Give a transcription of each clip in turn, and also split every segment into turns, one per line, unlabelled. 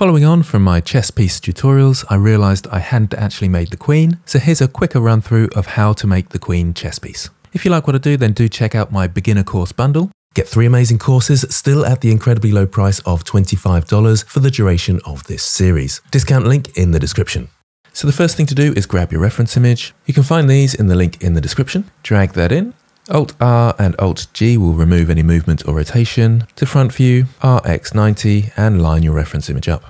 Following on from my chess piece tutorials, I realized I hadn't actually made the queen, so here's a quicker run through of how to make the queen chess piece. If you like what I do, then do check out my beginner course bundle. Get three amazing courses still at the incredibly low price of $25 for the duration of this series. Discount link in the description. So the first thing to do is grab your reference image. You can find these in the link in the description. Drag that in. Alt R and Alt G will remove any movement or rotation. To front view, RX90 and line your reference image up.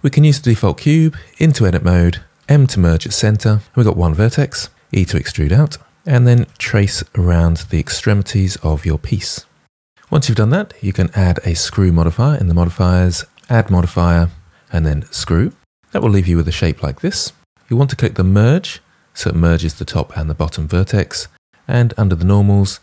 We can use the default cube, into edit mode, M to merge at center. We've got one vertex, E to extrude out, and then trace around the extremities of your piece. Once you've done that, you can add a screw modifier in the modifiers, add modifier, and then screw. That will leave you with a shape like this. You want to click the merge, so it merges the top and the bottom vertex, and under the normals,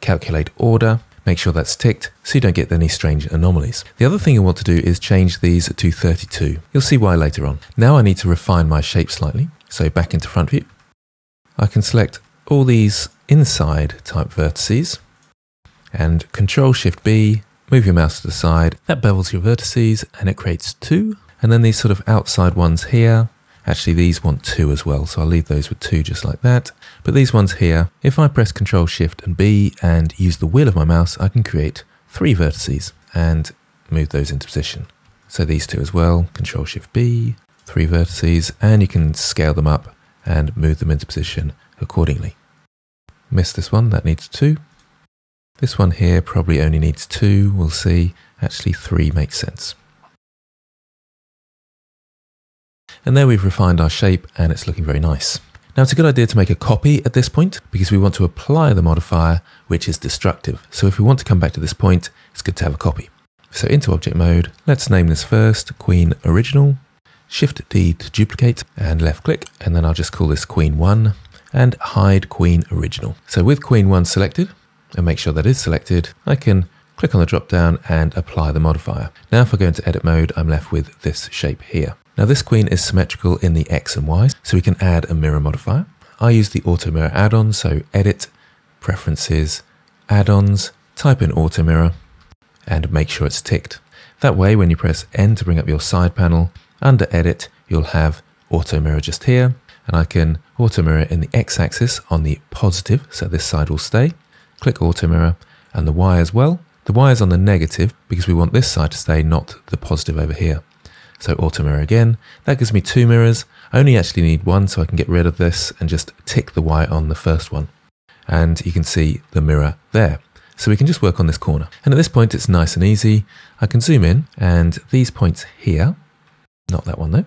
calculate order, make sure that's ticked so you don't get any strange anomalies. The other thing you want to do is change these to 32. You'll see why later on. Now I need to refine my shape slightly, so back into front view. I can select all these inside type vertices and Control Shift B, move your mouse to the side. That bevels your vertices and it creates two. And then these sort of outside ones here, actually these want two as well. So I'll leave those with two just like that. But these ones here, if I press Control Shift and B and use the wheel of my mouse, I can create three vertices and move those into position. So these two as well, Control Shift B, three vertices, and you can scale them up and move them into position accordingly. Miss this one, that needs two. This one here probably only needs two, we'll see. Actually, three makes sense. And there we've refined our shape and it's looking very nice. Now it's a good idea to make a copy at this point because we want to apply the modifier which is destructive. So if we want to come back to this point, it's good to have a copy. So into object mode, let's name this first Queen Original, Shift D to duplicate and left click, and then I'll just call this Queen 1 and hide Queen Original. So with Queen 1 selected, and make sure that is selected, I can click on the drop down and apply the modifier. Now if I go into edit mode, I'm left with this shape here. Now this queen is symmetrical in the X and Y, so we can add a mirror modifier. I use the auto mirror add-on, so edit, preferences, add-ons, type in auto mirror, and make sure it's ticked. That way, when you press N to bring up your side panel, under edit, you'll have auto mirror just here, and I can auto mirror in the X axis on the positive, so this side will stay, click auto mirror, and the Y as well. The Y is on the negative because we want this side to stay, not the positive over here. So auto mirror again. That gives me two mirrors. I only actually need one so I can get rid of this and just tick the Y on the first one. And you can see the mirror there. So we can just work on this corner. And at this point, it's nice and easy. I can zoom in and these points here, not that one though,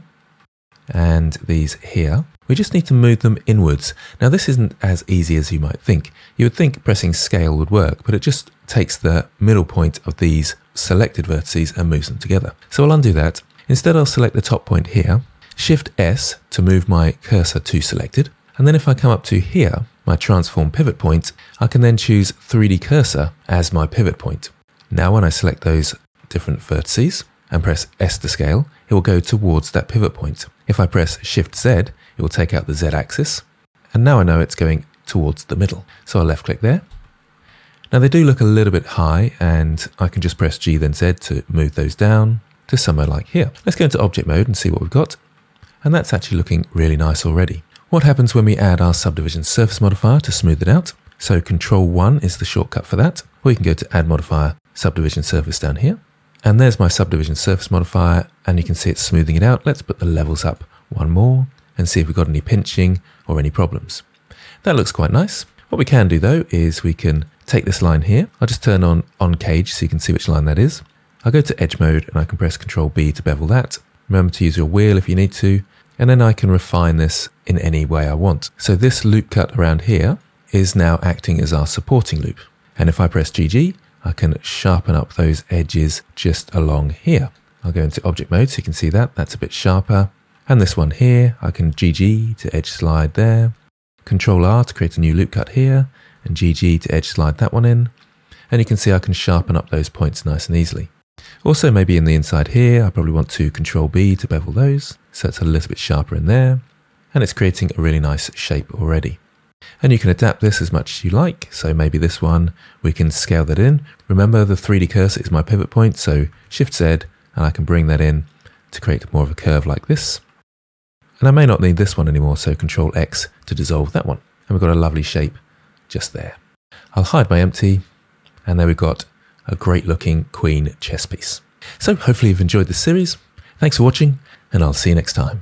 and these here, we just need to move them inwards. Now this isn't as easy as you might think. You would think pressing scale would work, but it just takes the middle point of these selected vertices and moves them together. So I'll undo that. Instead I'll select the top point here, Shift S to move my cursor to selected, and then if I come up to here, my transform pivot point, I can then choose 3D cursor as my pivot point. Now when I select those different vertices and press S to scale, it will go towards that pivot point. If I press Shift Z, it will take out the Z axis. And now I know it's going towards the middle. So I'll left click there. Now they do look a little bit high and I can just press G then Z to move those down to somewhere like here. Let's go into object mode and see what we've got. And that's actually looking really nice already. What happens when we add our subdivision surface modifier to smooth it out? So control one is the shortcut for that. Or you can go to add modifier subdivision surface down here. And there's my subdivision surface modifier, and you can see it's smoothing it out. Let's put the levels up one more and see if we've got any pinching or any problems. That looks quite nice. What we can do though is we can take this line here. I'll just turn on on cage so you can see which line that is. I'll go to edge mode and I can press Control B to bevel that. Remember to use your wheel if you need to. And then I can refine this in any way I want. So this loop cut around here is now acting as our supporting loop. And if I press GG, I can sharpen up those edges just along here. I'll go into object mode so you can see that. That's a bit sharper. And this one here, I can GG to edge slide there. Control R to create a new loop cut here. And GG to edge slide that one in. And you can see I can sharpen up those points nice and easily. Also maybe in the inside here, I probably want to Control B to bevel those. So it's a little bit sharper in there. And it's creating a really nice shape already. And you can adapt this as much as you like. So maybe this one, we can scale that in. Remember the 3D cursor is my pivot point. So Shift Z and I can bring that in to create more of a curve like this. And I may not need this one anymore, so Control X to dissolve that one. And we've got a lovely shape just there. I'll hide my empty, and there we've got a great looking queen chess piece. So hopefully you've enjoyed this series. Thanks for watching, and I'll see you next time.